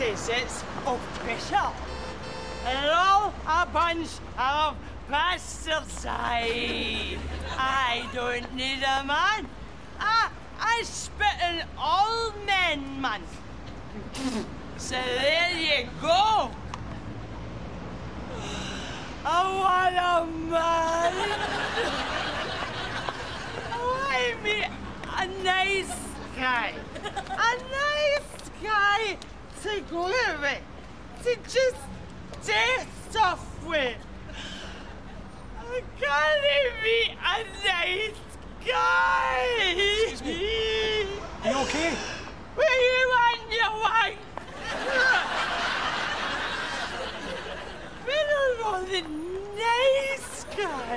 says it's official. And all a bunch of bastards. I, I don't need a man. I, I spit in all men, man. so there you go. Oh, what a man! I mean, a nice guy. A nice to go with, to just do stuff with. I gotta be a nice guy. Excuse me. Are you okay? Where you want your wife? Been a rather nice guy.